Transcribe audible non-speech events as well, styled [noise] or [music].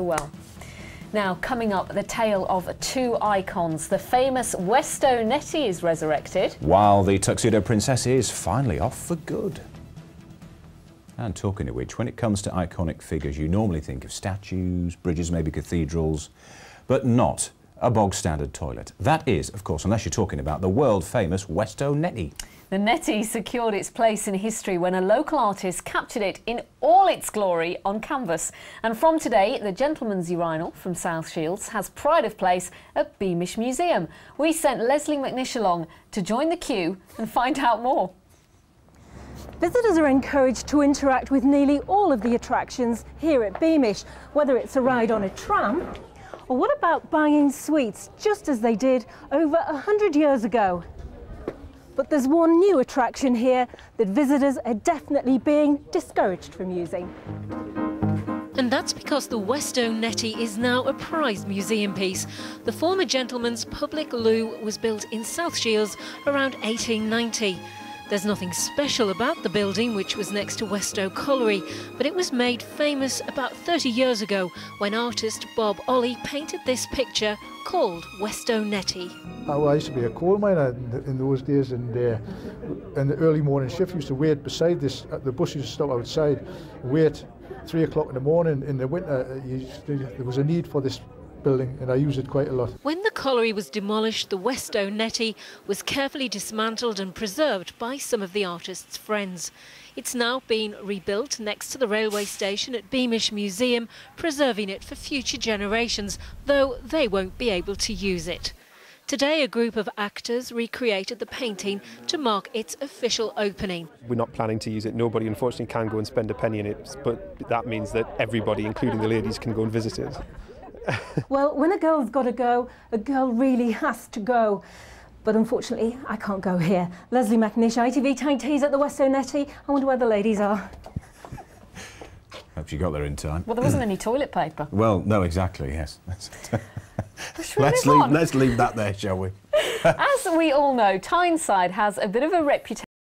well. Now, coming up, the tale of two icons. The famous Westoe Netty is resurrected. While the Tuxedo Princess is finally off for good. And talking of which, when it comes to iconic figures, you normally think of statues, bridges, maybe cathedrals, but not a bog standard toilet. That is, of course, unless you're talking about the world famous Westoe Netty. The netty secured its place in history when a local artist captured it in all its glory on canvas. And from today, the Gentleman's Urinal from South Shields has pride of place at Beamish Museum. We sent Leslie McNish along to join the queue and find out more. Visitors are encouraged to interact with nearly all of the attractions here at Beamish, whether it's a ride on a tram or what about buying sweets just as they did over a hundred years ago. But there's one new attraction here that visitors are definitely being discouraged from using. And that's because the Westoe Netty is now a prized museum piece. The former gentleman's public loo was built in South Shields around 1890. There's nothing special about the building, which was next to Westoe Colliery, but it was made famous about 30 years ago when artist Bob Olley painted this picture called Westoe Netty. Oh, I used to be a coal miner in, those days, and uh, in the early morning shift, used to wait beside this. The bus used to stop outside, wait three o'clock in the morning. In the winter, uh, there was a need for this building and I use it quite a lot. When the colliery was demolished, the Westoe Netty was carefully dismantled and preserved by some of the artist's friends. It's now been rebuilt next to the railway station at Beamish Museum, preserving it for future generations, though they won't be able to use it. Today, a group of actors recreated the painting to mark its official opening. We're not planning to use it. Nobody, unfortunately, can go and spend a penny in it, but that means that everybody, including the ladies, can go and visit it. [laughs] well, when a girl's got to go, a girl really has to go. But unfortunately, I can't go here. Leslie McNish, ITV Tyne Tees at the Westoe Netty. I wonder where the ladies are. Hope you got there in time. Well, there wasn't any toilet paper. [clears throat] Well, no, exactly, yes. [laughs] let's, leave, let's leave that there, shall we? [laughs] As we all know, Tyneside has a bit of a reputation